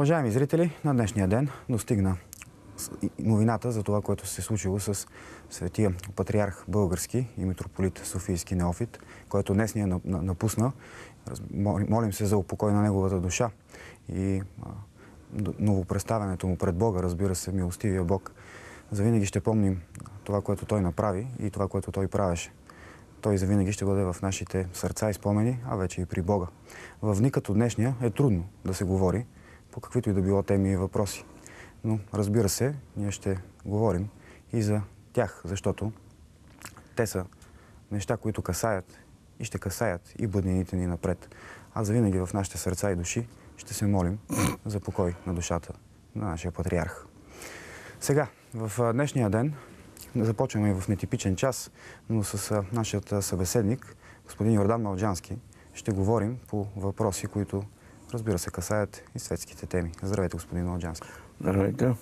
Уважаеми зрители, на днешния ден достигна новината за това, което се е случило с светия патриарх български и митрополит Софийски Неофит, който днес ни е напусна. Молим се за упокой на неговата душа и новопредставянето му пред Бога, разбира се, милостивия Бог. Завинаги ще помним това, което той направи и това, което той правеше. Той завинаги ще бъде в нашите сърца и спомени, а вече и при Бога. В дни като днешния е трудно да се говори по каквито и да било теми и въпроси. Но разбира се, ние ще говорим и за тях, защото те са неща, които касаят и ще касаят и бъднините ни напред. А завинаги в нашите сърца и души ще се молим за покой на душата на нашия патриарх. Сега, в днешния ден започваме в нетипичен час, но с нашия събеседник, господин Йордан Малджански, ще говорим по въпроси, които разбира се касаят и светските теми. Здравейте, господин Малджански. Здравейте.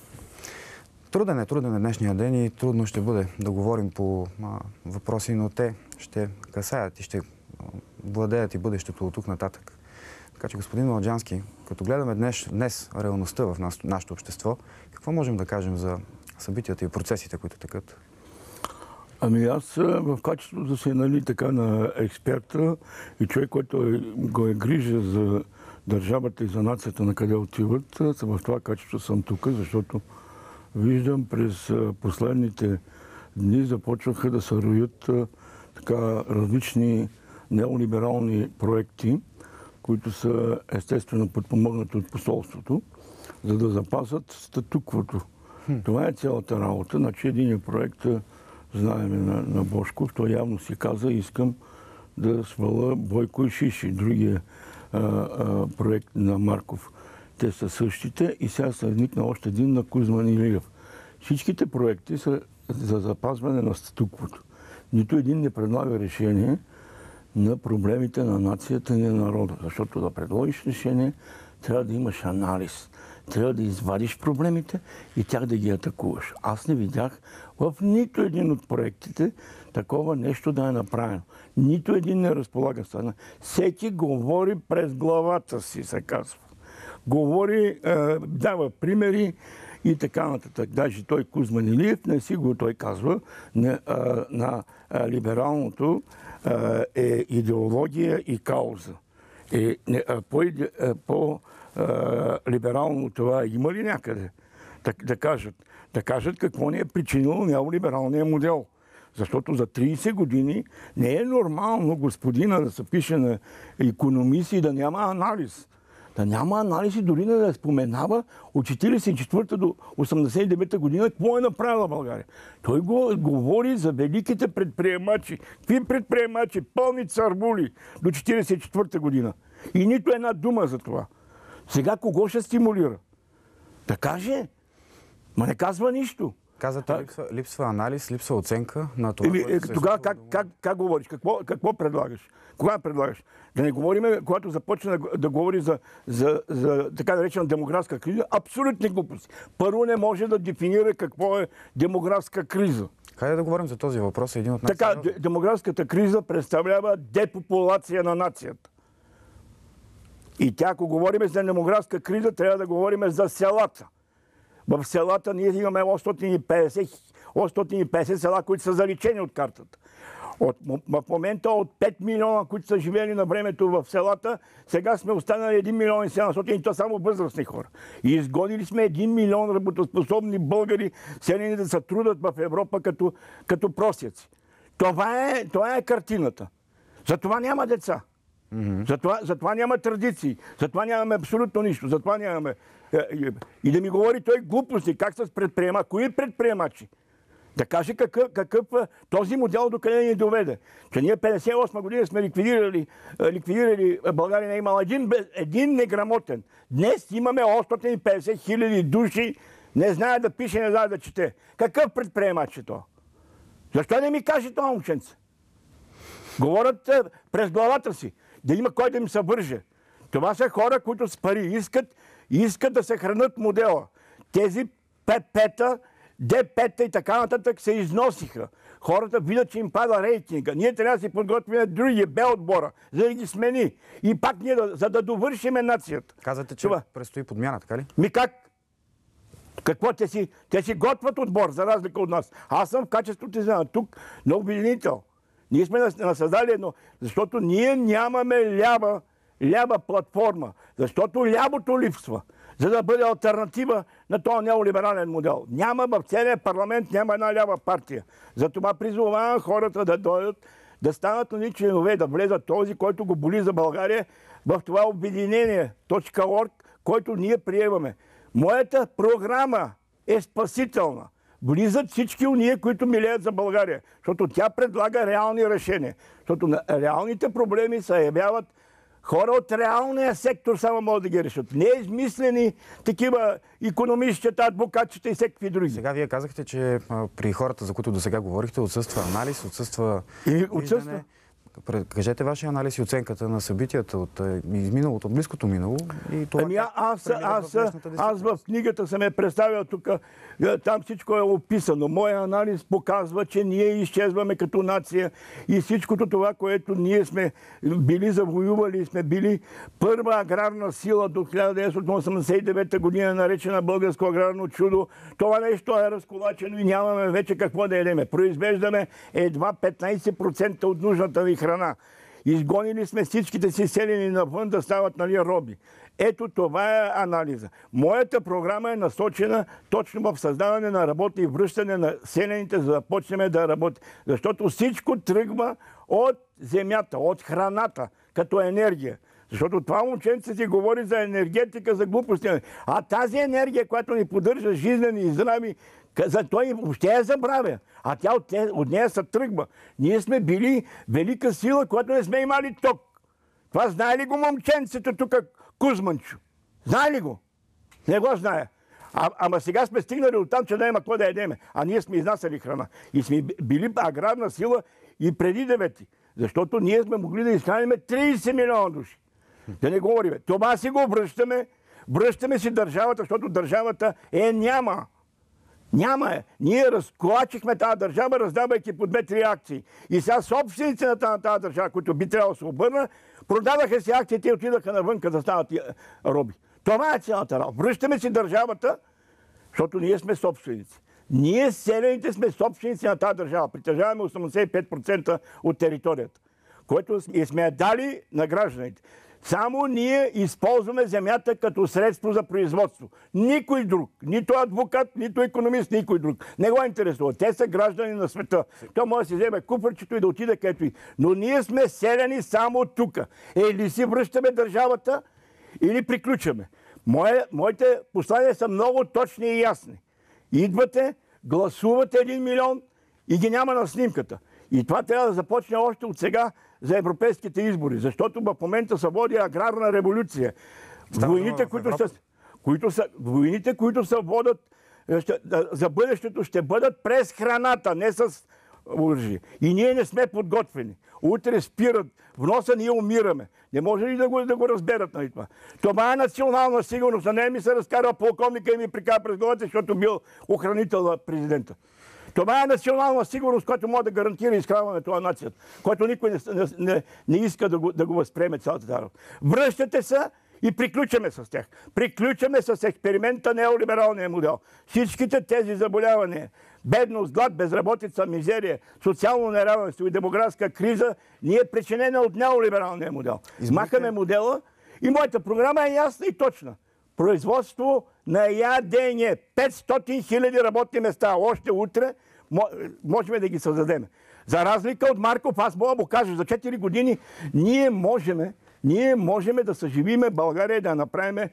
Труден е, труден е днешния ден и трудно ще бъде да говорим по а, въпроси, но те ще касаят и ще владеят и бъдещето от тук нататък. Така че, господин Малджански, като гледаме днес, днес реалността в нас, нашето общество, какво можем да кажем за събитията и процесите, които текат? Ами аз в качеството си нали, така на експерта и човек, който е, го е грижа за държавата и за нацията на къде отиват, в това качество съм тук, защото виждам през последните дни започваха да се роят така различни неолиберални проекти, които са естествено подпомогнати от посолството, за да запазят статуквото. Това е цялата работа. Значи един проект, знаем на, на Бошков, той явно си каза, искам да свала Бойко и Шиши, другия проект на Марков. Те са същите и сега се изникна още един на Кузман Илиев. Всичките проекти са за запазване на статуквото. Нито един не предлага решение на проблемите на нацията и на народа. Защото да предложиш решение, трябва да имаш анализ. Трябва да извадиш проблемите и тях да ги атакуваш. Аз не видях в нито един от проектите такова нещо да е направено. Нито един не разполага с Всеки говори през главата си, се казва. Говори, е, дава примери и така нататък. Даже той Кузман Илиев не си го той казва на, на либералното е идеология и кауза. Е, по, по либерално това има ли някъде? Да, да, кажат, да кажат какво ни е причинило неолибералния модел. Защото за 30 години не е нормално господина да се пише на економиси и да няма анализ да няма анализи, дори да не споменава от 44 до 89 година какво е направила България. Той го, говори за великите предприемачи. Какви предприемачи? Пълни царбули до 44 година. И нито една дума за това. Сега кого ще стимулира? Да каже. Ма не казва нищо. Казвате, липсва, липсва анализ, липсва оценка на това. Еми, е, тогава как, как, как говориш? Какво, какво предлагаш? Кога предлагаш? Да не говорим, когато започне да, да говори за, за, за така наречена демографска криза, абсолютни глупости. Първо не може да дефинира какво е демографска криза. Хайде да говорим за този въпрос. Един от нас. Така, демографската криза представлява депопулация на нацията. И тя, ако говорим за демографска криза, трябва да говорим за селата. В селата ние имаме 850, 850 села, които са заличени от картата. От, в момента от 5 милиона, които са живели на времето в селата, сега сме останали 1 милион и 700 и то само възрастни хора. И изгонили сме 1 милион работоспособни българи, селени да се трудат в Европа като, като просяци. Това е, това е картината. Затова няма деца. Mm-hmm. Затова, затова няма традиции. Затова нямаме абсолютно нищо. Затова нямаме... Е, е, и да ми говори той глупости. Как с предприема? Кои предприемачи? Да каже какъв, какъв този модел до къде ни доведе. Че ние 58 година сме ликвидирали, ликвидирали България не е имала един, един неграмотен. Днес имаме 850 хиляди души, не знае да пише, не знае да чете. Какъв предприемач е то? Защо не ми каже това момченце? Говорят през главата си. Да има кой да им се върже. Това са хора, които с пари искат, искат да се хранат модела. Тези ПП-та ДП-та и така нататък се износиха. хората видят, че им пада рейтинга. Ние трябва да си подготвим другия Б отбора, за да ги смени. И пак ние, за да довършиме нацията. Казвате, че Това. предстои подмяна, така ли? Ми как? Какво те си? Те си готвят отбор, за разлика от нас. Аз съм в качеството на тук на обединител. Ние сме нас- насъздали едно, защото ние нямаме лява, лява платформа, защото лявото липсва, за да бъде альтернатива на този неолиберален модел. Няма в целия парламент, няма една лява партия. Затова призовавам хората да дойдат, да станат нали, членове, да влезат този, който го боли за България, в това обединение, .org, който ние приемаме. Моята програма е спасителна. Влизат всички уния, които милеят за България, защото тя предлага реални решения. Защото на реалните проблеми се явяват хора от реалния сектор само могат да ги решат. Не измислени такива економистчета, адвокатчета и всеки други. Сега вие казахте, че при хората, за които до сега говорихте, отсъства анализ, отсъства И отсъства. Кажете вашия анализ и оценката на събитията от е, изминалото, от близкото минало и това Ами а- аз, аз, в аз в книгата съм е представил тук, е, там всичко е описано. Моя анализ показва, че ние изчезваме като нация и всичкото това, което ние сме били завоювали, сме били първа аграрна сила до 1989 година, наречена българско аграрно чудо. Това нещо е разколачено и нямаме вече какво да ядеме. Произвеждаме едва 15% от нужната ни храна. Изгонили сме всичките си селени навън да стават нали, роби. Ето това е анализа. Моята програма е насочена точно в създаване на работа и връщане на селените, за да почнем да работим. Защото всичко тръгва от земята, от храната, като енергия. Защото това момченце си говори за енергетика, за глупости. А тази енергия, която ни поддържа жизнени и здрави, за той въобще я забравя. А тя от, те- от нея се тръгва. Ние сме били велика сила, която не сме имали ток. Това знае ли го момченцето тук, Кузманчо? Знае ли го? Не го знае. А, ама сега сме стигнали от там, че да има какво да ядеме. А ние сме изнасяли храна. И сме били аграрна сила и преди девети. Защото ние сме могли да изхраним 30 милиона души. Да не говорим. Това си го връщаме. Връщаме си държавата, защото държавата е няма. Няма е. Ние разклачихме тази държава, раздавайки по две-три акции. И сега собственици на тази, държава, които би трябвало да се обърна, продадаха си акциите и отидаха навънка да стават а, роби. Това е цялата работа. Връщаме си държавата, защото ние сме собственици. Ние, селените, сме собственици на тази държава. Притежаваме 85% от територията, което и сме дали на гражданите. Само ние използваме земята като средство за производство. Никой друг, нито адвокат, нито економист, никой друг. Не го интересува. Те са граждани на света. Той може да си вземе куфърчето и да отиде където и. Но ние сме селени само тук. Или си връщаме държавата, или приключваме. Мое, моите послания са много точни и ясни. Идвате, гласувате един милион и ги няма на снимката. И това трябва да започне още от сега за европейските избори, защото в момента се води аграрна революция. Войните, които са, които са, войните, които се водят е, ще, за бъдещето, ще бъдат през храната, не с оръжие. И ние не сме подготвени. Утре спират вноса, ние умираме. Не може ли да го, да го разберат нали това? Това е национална сигурност. А не ми се разкарва полковника и ми прикара през главата, защото бил охранител на президента. Това е национална сигурност, която може да гарантира изхранването на нацията, което никой не, не, не, не иска да го, да го възприеме цялата работа. Връщате се и приключваме с тях. Приключваме с експеримента неолибералния модел. Всичките тези заболявания, бедност, глад, безработица, мизерия, социално неравенство и демографска криза, ни е причинена от неолибералния модел. Махаме модела и моята програма е ясна и точна. Производство на ядене. 500 хиляди работни места. Още утре мо- можем да ги създадем. За разлика от Марков, аз мога му кажа, за 4 години ние можем, ние можем да съживиме България и да направим, е,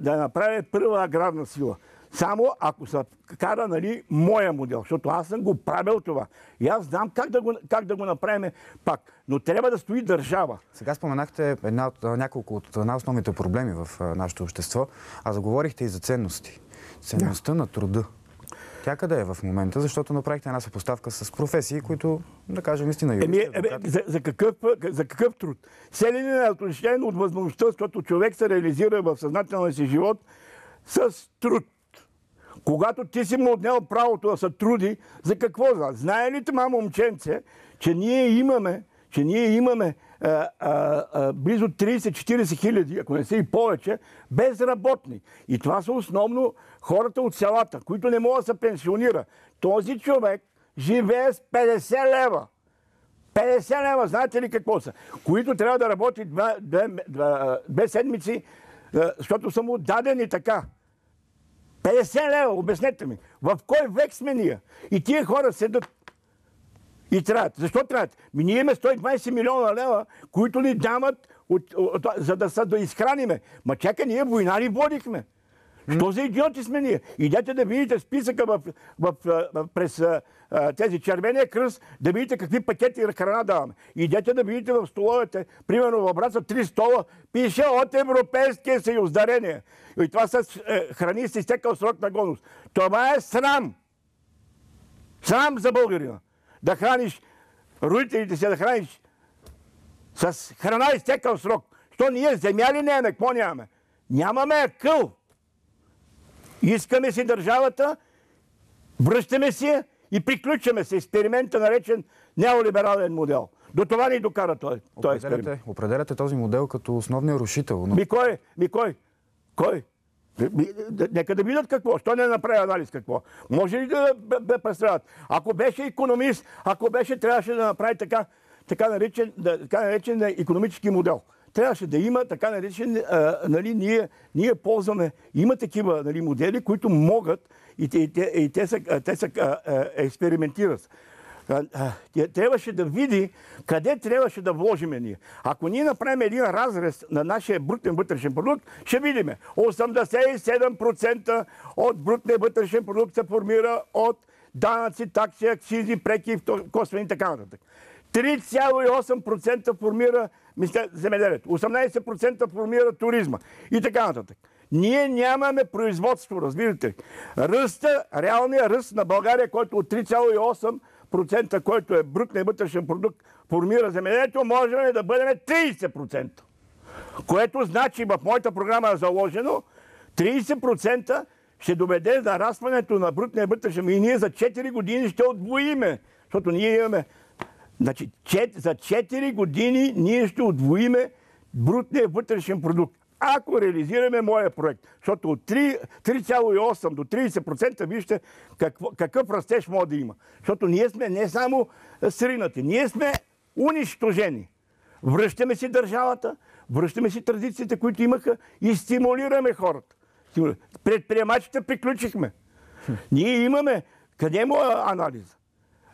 да направим първа аграрна сила. Само ако се кара нали, моя модел, защото аз съм го правил това. И аз знам как да го, как да го направим пак. Но трябва да стои държава. Сега споменахте една от, няколко от най-основните проблеми в а, нашето общество, а заговорихте и за ценности. Ценността на труда. Тя къде е в момента? Защото направихте една съпоставка с професии, които, да кажем, истина Еми, юристи, еми, адвокати. за, за, какъв, за какъв труд? Селене е отличен от възможността, защото човек се реализира в съзнателния си живот с труд. Когато ти си му отнел правото да се труди, за какво? Знае ли това момченце, че ние имаме, че ние имаме а, а, а, близо 30-40 хиляди, ако не са и повече, безработни. И това са основно хората от селата, които не могат да се пенсионира. Този човек живее с 50 лева. 50 лева, знаете ли какво са? Които трябва да работи две, две, две, две седмици, защото са му дадени така. 50 лева, обяснете ми. В кой век сме ние? И тия хора седат и трябват. Защо трябват? Ми ние имаме 120 милиона лева, които ни дават, от, от, за да се да изхраниме. Ма чакай, ние война ли водихме? Що за идиоти сме ние? Идете да видите списъка в, в, в, през а, тези червения кръст, да видите какви пакети храна даваме. Идете да видите в столовете, примерно в Браца, три стола, пише от Европейския съюз дарение. И това са е, храни с изтекал срок на годност. Това е срам. Срам за българина. Да храниш родителите си, да храниш с храна изтекал срок. Що ние земя ли нямаме? Какво нямаме? Нямаме къл. Искаме си държавата, връщаме си и приключваме с експеримента, наречен неолиберален модел. До това ни докара този, този експеримент. Определяте този модел като основния рушител. Но... Ми кой? Ми кой? Кой? Нека да видят какво. Що не направи анализ какво? Може ли да, да представят? Ако беше економист, ако беше, трябваше да направи така, така наречен, да, така наречен економически модел трябваше да има така наречен, а, нали, ние, ние ползваме, има такива нали, модели, които могат и те, и те, и те са, те са а, а, експериментират. Трябваше да види къде трябваше да вложим ние. Ако ние направим един разрез на нашия брутен вътрешен продукт, ще видим. 87% от брутния вътрешен продукт се формира от данъци, такси, акцизи, преки, косвени и така нататък. 3,8% формира земеделието. 18% формира туризма и така нататък. Ние нямаме производство, разбирате. Ръста, реалният ръст на България, който от 3,8%, който е брутният вътрешен продукт, формира земеделието, може да бъдем 30%. Което значи в моята програма е заложено 30% ще доведе нарастването на брутния вътрешен и ние за 4 години ще отвоиме. Защото ние имаме Значи, за 4 години ние ще отвоиме брутния вътрешен продукт. Ако реализираме моя проект, защото от 3,8 до 30% вижте какво, какъв растеж може да има. Защото ние сме не само сринати, ние сме унищожени. Връщаме си държавата, връщаме си традициите, които имаха и стимулираме хората. Предприемачите приключихме. Ние имаме, къде е моя анализ?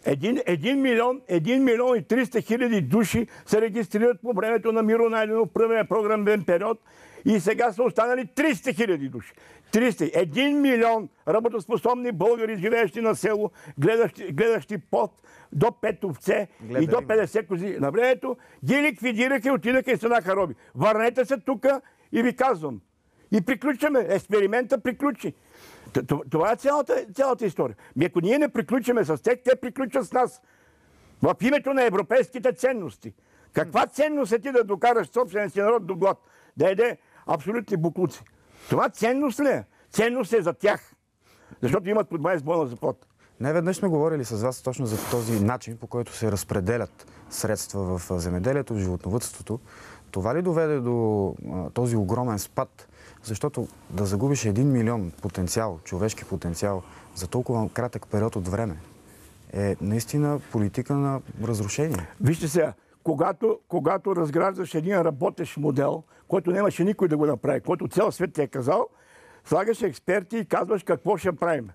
Един, един, милион, един милион и 300 хиляди души се регистрират по времето на Миро Найденов първия програмен период и сега са останали 300 хиляди души. 300. Един милион работоспособни българи, живеещи на село, гледащи, гледащи под до 5 овце и до 50 кози на времето, ги ликвидираха и отидаха и станаха роби. Върнете се тук и ви казвам. И приключваме. Експеримента приключи. Това е цялата, цялата история. Ми ако ние не приключиме с тях, те приключат с нас. В името на европейските ценности. Каква ценност е ти да докараш собствения си народ до глад? Да еде абсолютни буклуци. Това ценност ли е? Ценност е за тях. Защото имат по 20 бона заплата. Не веднъж сме говорили с вас точно за този начин, по който се разпределят средства в земеделието, в животновътството. Това ли доведе до този огромен спад защото да загубиш един милион потенциал, човешки потенциал за толкова кратък период от време е наистина политика на разрушение. Вижте сега, когато, когато разграждаш един работещ модел, който нямаше никой да го направи, който цял свет ти е казал, слагаш експерти и казваш какво ще правим.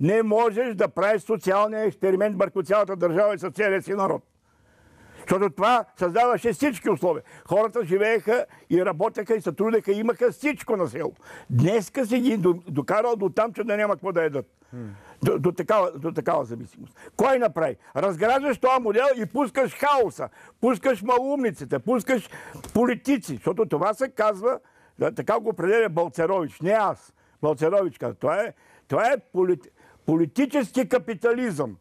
Не можеш да правиш социалния експеримент върху цялата държава и с целия си народ. Защото това създаваше всички условия. Хората живееха и работеха и се трудеха, имаха всичко на село. Днеска си ги докарал до там, че да няма какво да едат. До, до, такава, до такава зависимост. Кой направи? Разграждаш този модел и пускаш хаоса, пускаш малумниците, пускаш политици, защото това се казва, така го определя Балцерович, не аз. Балцерович казва, това е, това е полит, политически капитализъм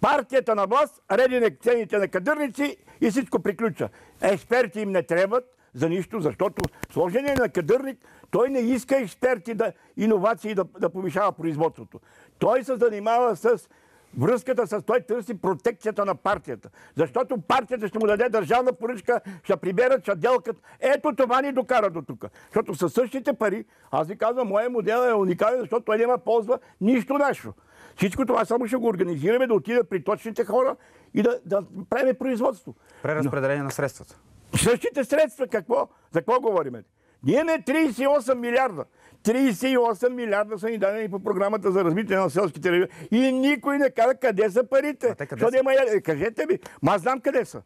партията на власт, реди цените на кадърници и всичко приключва. Експерти им не трябват за нищо, защото сложение на кадърник, Той не иска експерти да иновации да, да повишава производството. Той се занимава с връзката с той търси протекцията на партията. Защото партията ще му даде държавна поръчка, ще приберат, ще делкат. Ето това ни докара до тук. Защото със същите пари, аз ви казвам, моят модел е уникален, защото той няма ползва нищо нещо. Всичко това само ще го организираме, да отиде при точните хора и да, да правим производство. Преразпределение на средствата. Същите средства, какво? За какво говорим? Ние имаме 38 милиарда. 38 милиарда са ни дадени по програмата за развитие на селските райони. И никой не каза къде са парите. А те къде са? Има... Кажете ми, аз знам къде са.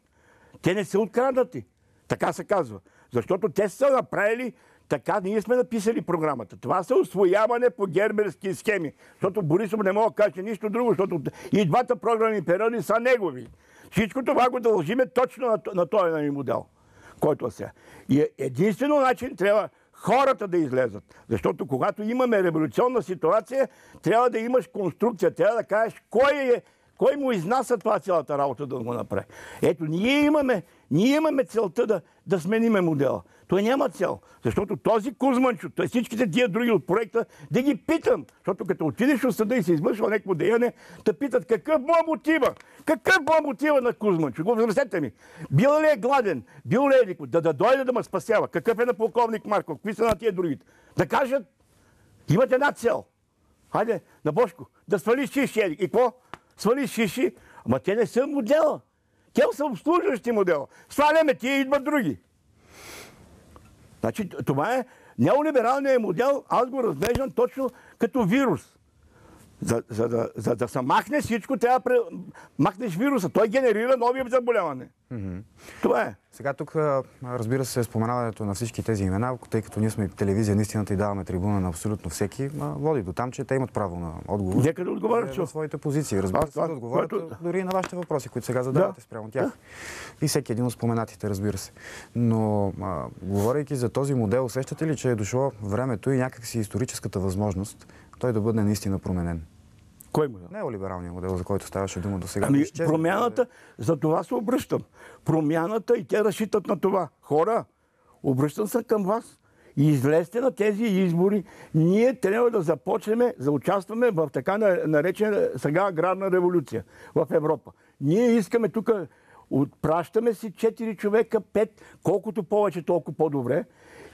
Те не са откраднати. Така се казва. Защото те са направили така, ние сме написали програмата. Това са освояване по герберски схеми. Защото Борисов не мога да каже нищо друго, защото и двата програмни периоди са негови. Всичко това го дължиме точно на, на този модел, който е сега. И единствено начин трябва хората да излезат. Защото когато имаме революционна ситуация, трябва да имаш конструкция, трябва да кажеш кой е кой му изнася това цялата работа да го направи? Ето, ние имаме, ние имаме целта да, да смениме модела. Той няма цел. Защото този Кузманчо, той всичките тия други от проекта, да ги питам. Защото като отидеш от съда и се извършва някакво деяние, да питат какъв му мотива. Какъв му мотива на Кузманчо? Го взръсете ми. Бил ли е гладен? Бил ли е едико? Да, да дойде да ме спасява. Какъв е на полковник Марков? Какви са на тия другите? Да кажат, имат една цел. Хайде, на Бошко, да свали шиши. И какво? Свали шиши, ама те не са модела. Те са обслужващи модела. Сваляме, тия идват други. Значи това е неолибералният модел, аз го разглеждам точно като вирус. За, за, за, за да се махне всичко, трябва да махнеш вируса. Той генерира нови заболяване. Mm-hmm. Това е. Сега тук, разбира се, споменаването на всички тези имена, тъй като ние сме телевизия, наистина и даваме трибуна на абсолютно всеки, води до там, че те имат право на отговор. Нека да отговарят на своите позиции. Разбира се, да отговарят което... дори и на вашите въпроси, които сега задавате да. спрямо тях. Да. И всеки един от споменатите, разбира се. Но, а, говорейки за този модел, усещате ли, че е дошло времето и някакси историческата възможност той да бъде наистина променен? Кой модел? Неолибералният модел, за който ставаше дума до сега. Ами, промяната, за това се обръщам. Промяната и те разчитат на това. Хора, обръщам се към вас. И излезте на тези избори. Ние трябва да започнем да участваме в така наречена сега аграрна революция в Европа. Ние искаме тук, отпращаме си 4 човека, 5, колкото повече, толкова по-добре.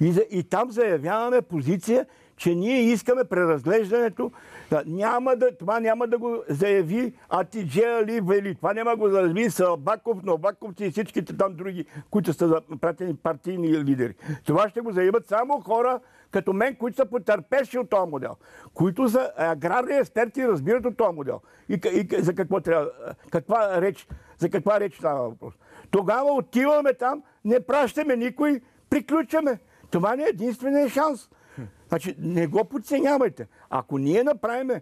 И, и там заявяваме позиция, че ние искаме преразглеждането. Да, няма да, това няма да го заяви Атидже Али Вели. Това няма го заяви Сълбаков, Новаковци и всичките там други, които са пратени партийни лидери. Това ще го заявят само хора като мен, които са потърпевши от този модел, които са аграрни експерти и разбират от този модел. И, и за какво трябва, каква реч, за каква реч става въпрос. Тогава отиваме там, не пращаме никой, приключваме. Това не е единствения шанс. Значи не го подценявайте. Ако ние направим е,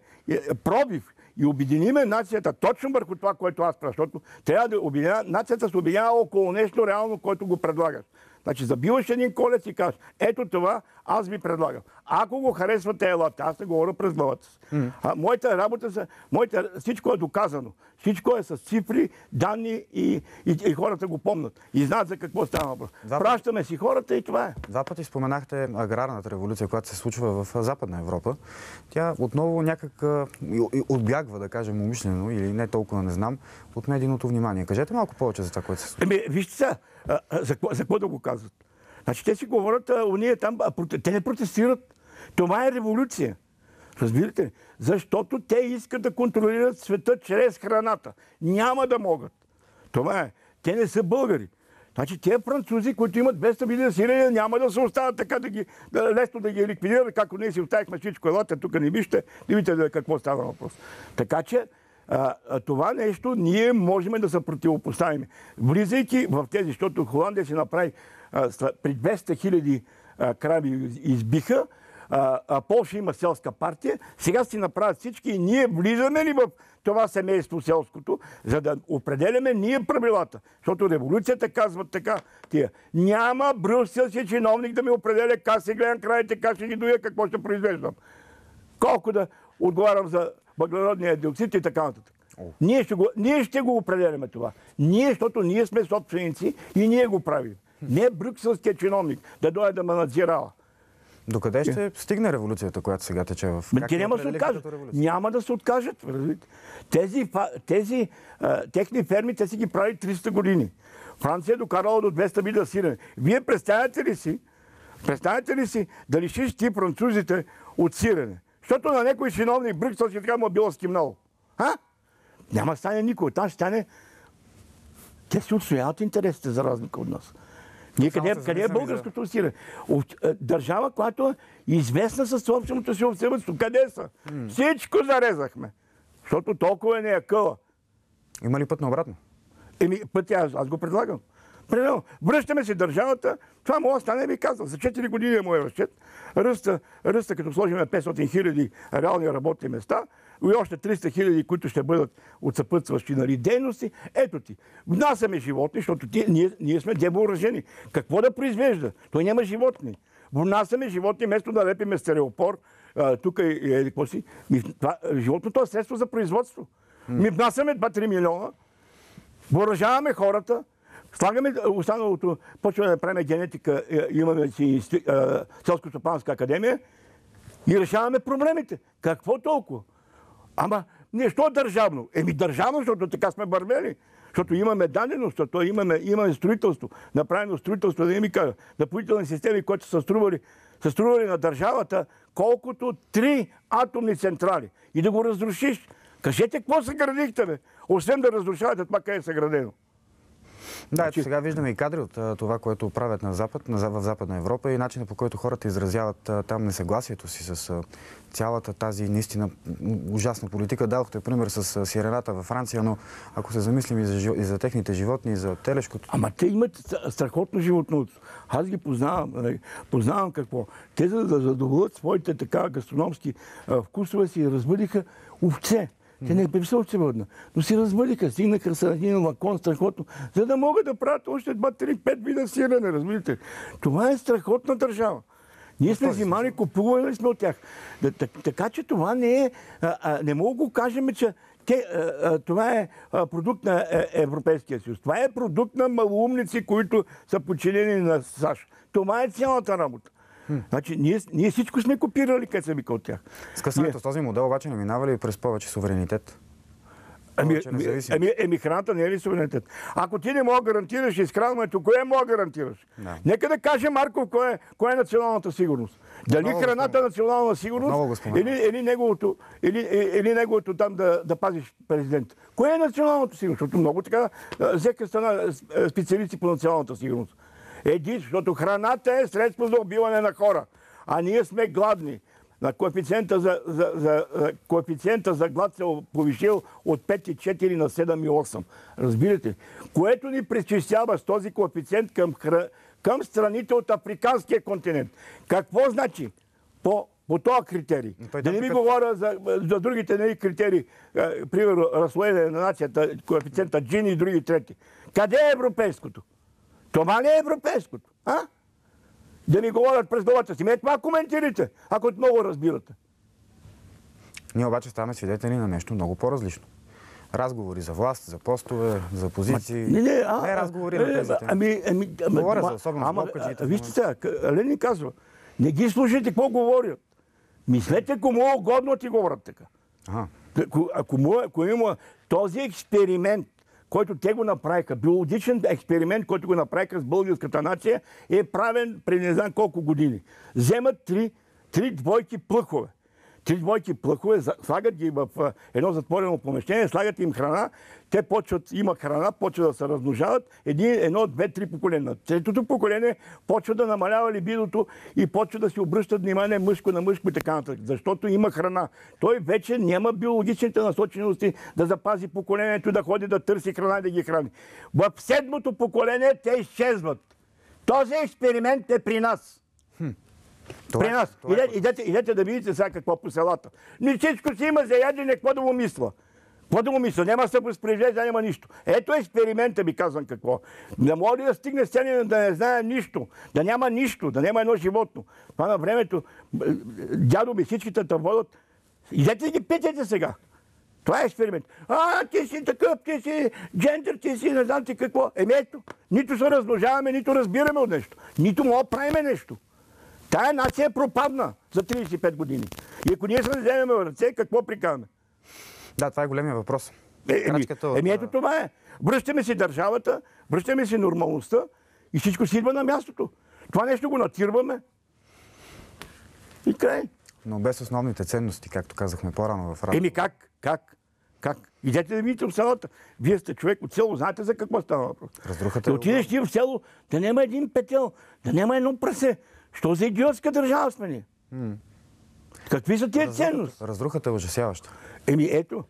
пробив и обединиме нацията точно върху това, което аз правя, защото трябва да обединя, нацията се обединява около нещо реално, което го предлагаш. Значи забиваш един колец и кажеш, ето това аз ви предлагам. Ако го харесвате, елате. Аз не говоря през главата си. Mm. А, моята работа, са, моята, всичко е доказано. Всичко е с цифри, данни и, и, и хората го помнат. И знаят за какво става въпрос. Два... Пращаме си хората и това е. Два пъти споменахте аграрната революция, която се случва в Западна Европа. Тя отново някак отбягва, да кажем, умишлено или не толкова не знам, от медийното внимание. Кажете малко повече за това, което се случва. Еми, вижте сега, за какво да го казват? Значи те си говорят, а, уния там, а, те не протестират. Това е революция. Разбирате ли? Защото те искат да контролират света чрез храната. Няма да могат. Това е. Те не са българи. Значи тези французи, които имат 200 вида сирия, няма да се остават така да ги, да, лесно да ги ликвидират, както ние си оставихме всичко. Елате, тук не вижте, не вижте какво става въпрос. Така че а, а, това нещо ние можем да се противопоставим. Влизайки в тези, защото Холандия си направи а, при 200 хиляди крави избиха, а, а Польша има селска партия, сега си направят всички и ние влизаме ли в това семейство селското, за да определяме ние правилата. Защото революцията казва така, тия. Няма брюсселски чиновник да ми определя как се гледам краите, как ще ги доя, какво ще произвеждам. Колко да отговарям за въглеродния диоксид и така нататък. Ние ще, го, ние ще го определяме това. Ние, защото ние сме собственици и ние го правим. Не брюкселския чиновник да дойде да ме надзирава. Докъде ще стигне революцията, която сега тече в... Как те няма да се откажат. Няма да се откажат. Тези, тези а, техни ферми, те си ги прави 300 години. Франция е докарала до 200 вида сирене. Вие представяте ли си, представяте ли си да лишиш ти французите от сирене? Защото на някой чиновник Брюксел ще така му е било скимнало. А? Няма да стане никой. Там ще стане... Те си отстояват интересите за разлика от нас. Ние къде, се къде е българското? От, е, Държава, която е известна със собственото си овцевъдство. Къде са? Всичко зарезахме. Защото толкова не е къла. Има ли път на обратно? Еми, пътя, аз, аз го предлагам. Примерно, връщаме се държавата, това мога да стане, ви казвам, за 4 години е моят разчет. Ръста, ръста като сложим 500 хиляди реални работни места и още 300 хиляди, които ще бъдат от съпътстващи нали, дейности, ето ти. Внасяме животни, защото ти, ние, ние сме демооръжени. Какво да произвежда? Той няма животни. Внасяме животни, вместо да лепиме стереопор, тук е, е, какво си, ми, това, животното е средство за производство. Ми внасяме 2-3 милиона, въоръжаваме хората, слагаме останалото, почваме да правим генетика, е, имаме си селско-стопанска академия и решаваме проблемите. Какво толкова? Ама, не, що държавно? Еми държавно, защото така сме вървели. Защото имаме даденост, защото имаме, имаме строителство, направено строителство, да ми кажа, напоителни системи, които са стрували, са стрували на държавата колкото три атомни централи. И да го разрушиш. Кажете, какво съградихте, бе? Освен да разрушавате това, къде е съградено. Да, ето сега виждаме и кадри от това, което правят на Запад, в Западна Европа и начина по който хората изразяват там несъгласието си с цялата тази наистина ужасна политика. Дадохте пример с сирената във Франция, но ако се замислим и за, и за техните животни, и за телешкото, Ама те имат страхотно животновъдство. Аз ги познавам. нали, Познавам какво. Те за да задоволят своите така гастрономски вкусове си разбъдиха овце. Те не са овцевъдна, но си разбъдиха, стигнаха с един лакон страхотно, за да могат да правят още 2, 3, 5 вида сирене, разбирате. Това е страхотна държава. Ние сме взимали, купували сме от тях. Така че това не е, а, а, не мога го кажем, че те, а, това е продукт на е, Европейския съюз. Това е продукт на малоумници, които са подчинени на САЩ. Това е цялата работа. Значи, ние, ние всичко сме копирали, къде се вика от тях. скъсването с този модел обаче не минава ли през повече суверенитет? Ами, ами, ами, ами храната не е ли суверенитет? Ако ти не мога гарантираш изхранването, кое мога гарантираш? Да. Нека да каже Марков, кое е, кое е националната сигурност. Дали Отново го храната е национална сигурност или, или, неговото, или, или, неговото там да, да пазиш президент. Кое е националната сигурност? Защото много така взеха стана а, специалисти по националната сигурност. Един, защото храната е средство за убиване на хора. А ние сме гладни. На коефициента за, за, за, за, коефициента за глад се повишил от 5,4 на 7,8. Разбирате? ли? Което ни причислява с този коефициент към, хра... към страните от африканския континент. Какво значи? По, по този критерий. той Да не ви тук- говоря за, за другите нали, критерии, е, примерно разслоение на нацията, коефициента Джини и други трети. Къде е европейското? Това не е европейското. А? Да ми говорят през главата си. Ме това коментирайте, ако много разбирате. Ние обаче ставаме свидетели на нещо много по-различно. Разговори за власт, за постове, за позиции. Не, не, а, не разговори а, на тези теми. Ами, ами, ама, Говоря за ама- особеност ама, блокаджиите а, Вижте сега, к- Лени казва, не ги слушайте какво говорят. Мислете кому е угодно ти говорят така. Ага. Ако, ако, му, е- ако има този експеримент, който те го направиха, биологичен експеримент, който го направиха с българската нация, е правен преди не знам колко години. Вземат три, три двойки плъхове. Три двойки плъхове, слагат ги в едно затворено помещение, слагат им храна, те почват, има храна, почват да се размножават, един, едно, две, три поколения. Третото поколение почва да намалява либидото и почва да си обръщат внимание мъжко на мъжко и така нататък. Защото има храна. Той вече няма биологичните насочености да запази поколението, да ходи да търси храна и да ги храни. В седмото поколение те изчезват. Този експеримент е при нас. Това е- При нас. това е- Идете, идете, идете да видите сега какво по селата. Не всичко си има за ядене, какво да му мисля. Какво да му мисля? Няма да се възпроизвежда, няма нищо. Ето експеримента ми казвам какво. Не може да стигне сцена да не знае нищо, да няма нищо, да няма едно животно. Това на времето, дядо ми всичките те водят. Идете да ги питайте сега. Това е експеримент. А, ти си такъв, ти си джендър, ти си не знам ти какво. Еми ето, нито се размножаваме, нито разбираме от нещо. Нито да правиме нещо. Тая нация пропадна за 35 години. И ако ние се вземем в ръце, какво прикаваме? Да, това е големия въпрос. Е, еми, еми ето това е. Връщаме си държавата, връщаме си нормалността и всичко си идва на мястото. Това нещо го натирваме. И край. Но без основните ценности, както казахме по-рано в работа. Еми как? Как? Как? Идете да видите в селата. Вие сте човек от село, знаете за какво става въпрос. Разрухата Да е отидеш ти в село, да няма един петел, да няма едно прасе. Що за идиотска държава сме ние? Какви са тия ценности? Разрухата е ужасяваща. Еми ето.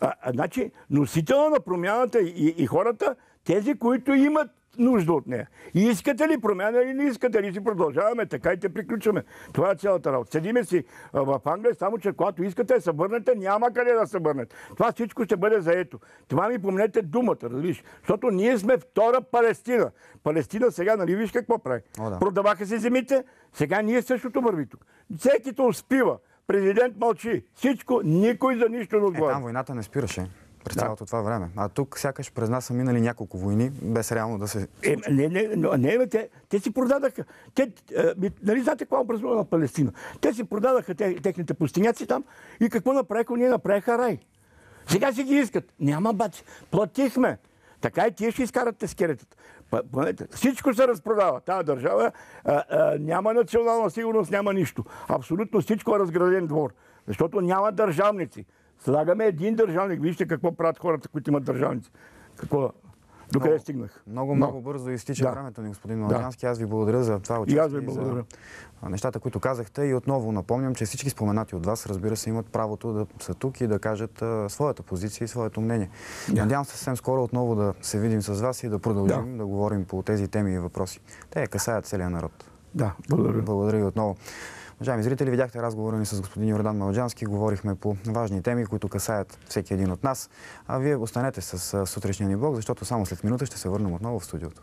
А, а, значи, носителя на промяната и, и хората, тези, които имат нужда от нея. И искате ли промяна или не искате ли си продължаваме така и те приключваме. Това е цялата работа. Седиме си в Англия, само че когато искате да се върнете, няма къде да се върнете. Това всичко ще бъде заето. Това ми помнете думата, разбираш. Защото ние сме втора Палестина. Палестина сега, нали виж какво прави? О, да. Продаваха се земите, сега ние същото върви тук. Всеки то успива. Президент мълчи. Всичко, никой за нищо не Е, отговаря. там войната не спираше през Да. цялото това време. А тук сякаш през нас са минали няколко войни, без реално да се... Е, не, не, не, не, те, те си продадаха. Те, е, нали знаете какво образува на Палестина? Те си продадаха те, техните пустиняци там и какво направиха? Ние направиха рай. Сега си ги искат. Няма бач. Платихме. Така и тия ще изкарат тескеретата. Всичко се разпродава. Тази държава а, а, няма национална сигурност, няма нищо. Абсолютно всичко е разграден двор. Защото няма държавници. Слагаме един държавник. Вижте какво правят хората, които имат държавници. Какво? Докъде Много- стигнах? Много, Но. много бързо изтича Да. времето ни, господин Малчански. Аз ви благодаря за това И участие. аз ви за благодаря. а, нещата, които казахте. И отново напомням, че всички споменати от вас, разбира се, имат правото да са тук и да кажат а, своята позиция и своето мнение. Надявам се съвсем скоро отново да се видим с вас и да продължим да, говорим по тези теми и въпроси. Те касаят целия народ. Да, благодаря. Благодаря ви отново. Уважаеми зрители, видяхте разговора ни с господин Йордан Малджански. Говорихме по важни теми, които касаят всеки един от нас. А вие останете с сутрешния ни блог, защото само след минута ще се върнем отново в студиото.